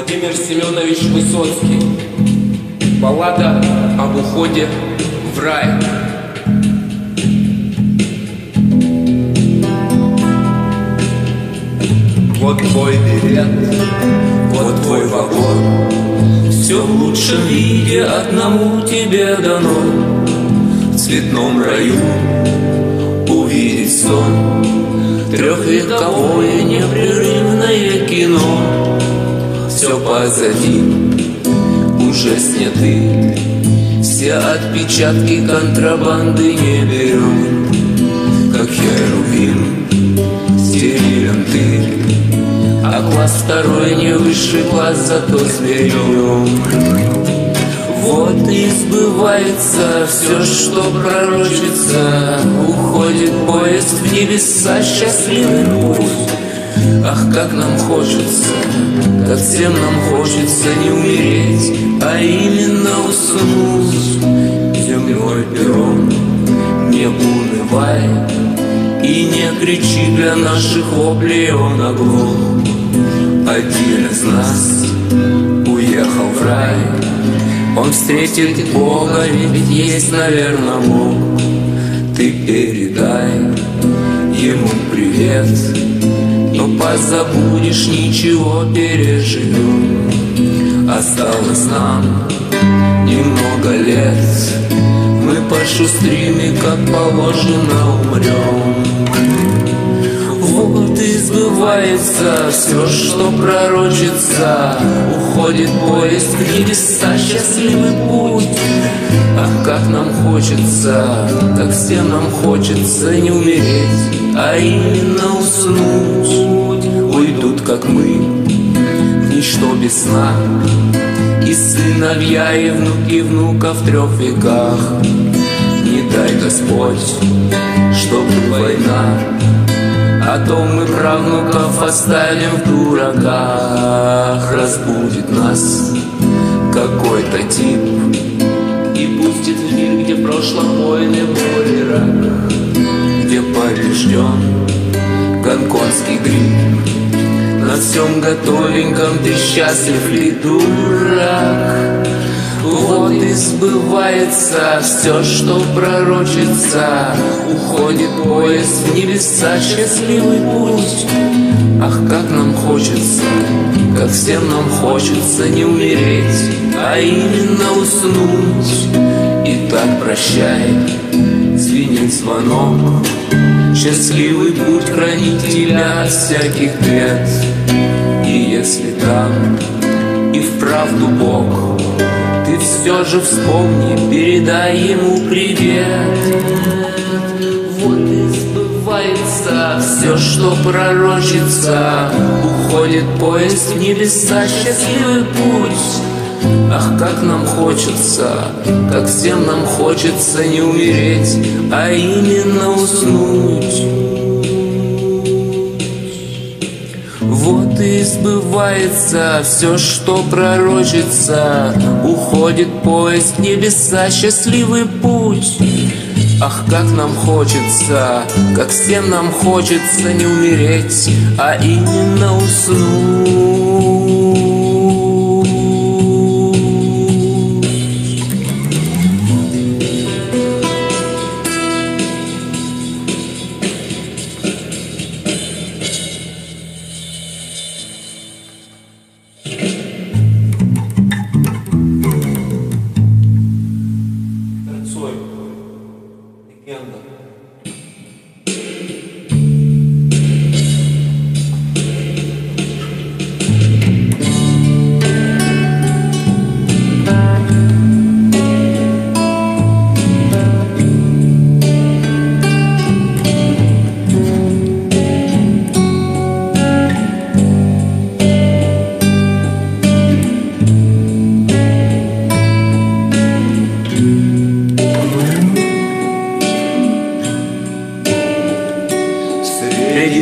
Владимир Семенович Высоцкий. Баллада об уходе в рай. Вот твой билет, вот твой вагон Все в лучшем виде одному тебе дано В цветном раю увидеть сон Трехвековое непрерывное кино Все позади, уже сняты Все отпечатки контрабанды не берем. Как херувим, стерилен ты а класс второй не высший класс, зато зверем Вот и сбывается все, что пророчится. Уходит поезд в небеса, счастливый путь Ах, как нам хочется, как всем нам хочется не умереть, а именно уснуть. Земной перрон, не унывай, и не кричи для наших воплей он оглох один из нас уехал в рай. Он встретит Бога, ведь есть, наверное, Бог. Ты передай ему привет Но позабудешь, ничего переживем. Осталось нам немного лет. Мы пошустрим и как положено умрем. Вот и сбывается все, что пророчится. Уходит поезд в небеса, счастливый путь Как нам хочется, как всем нам хочется не умереть А именно уснуть. Уйдут, как мы, ничто без сна. И сыновья, и внуки внуков в трех веках. Не дай Господь, чтобы война. А то мы правнуков оставим в дураках. Разбудит нас какой-то тип войны боли рак Где побежден гонконгский грипп На всем готовеньком ты счастлив ли, дурак? Вот и сбывается все, что пророчится. Уходит поезд в небеса, счастливый путь. Ах, как нам хочется, как всем нам хочется не умереть А именно уснуть Итак, прощай, звенит звонок. Счастливый путь хранителя всяких бед. И если там и вправду Бог ты все же вспомни, передай ему привет. Вот и сбывается все, что пророчится. Уходит поезд в небеса, счастливый путь Ах, как нам хочется, как всем нам хочется не умереть, а именно уснуть. Вот и сбывается все, что пророчится Уходит поезд в небеса, счастливый путь Ах, как нам хочется, как всем нам хочется не умереть, а именно уснуть.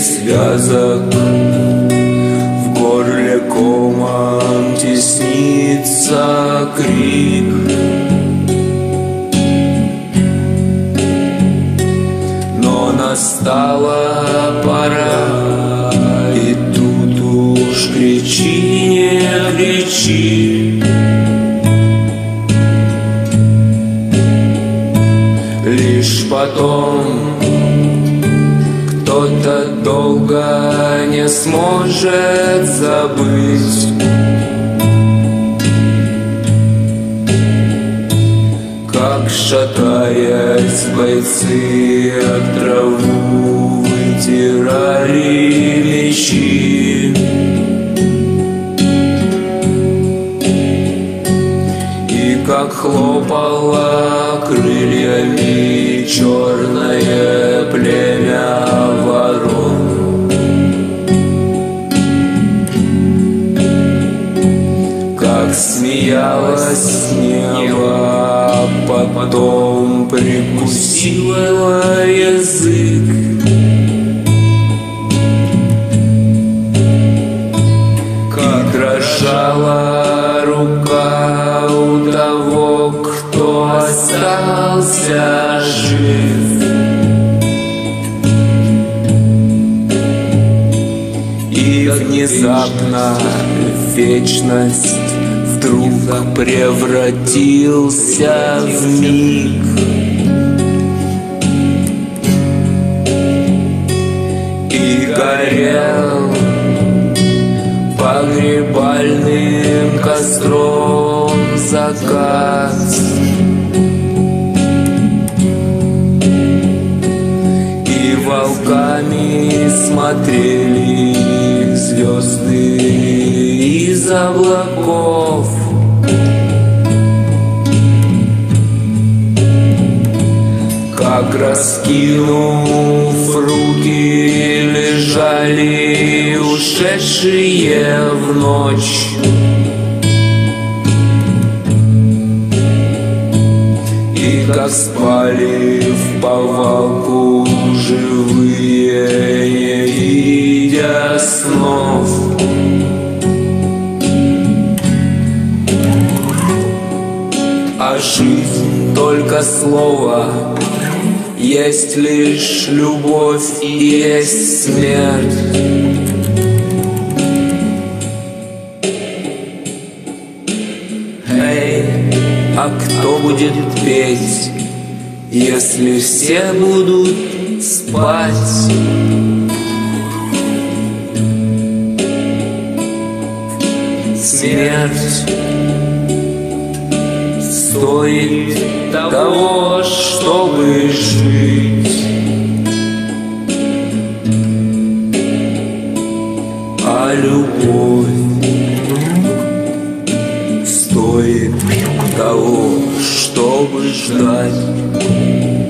связок. В горле комом теснится крик. Но настала пора И тут уж кричи, не кричи. Лишь потом долго не сможет забыть. Как шатаясь бойцы от траву вытирали мечи. И как хлопало крыльями черное смеялось небо потом прикусила язык. Как дрожала рука у того, кто остался жив. И внезапно вечность вдруг превратился в миг. И горел погребальным костром закат И волками смотрели звезды из облаков Как раскинув руки лежали ушедшие в ночь. И как спали в повалку живые, не видя снов. А жизнь только слово Есть лишь любовь и есть смерть Эй, а кто будет петь, если все будут спать? Смерть стоит того, чтобы жить. А любовь стоит того, чтобы ждать.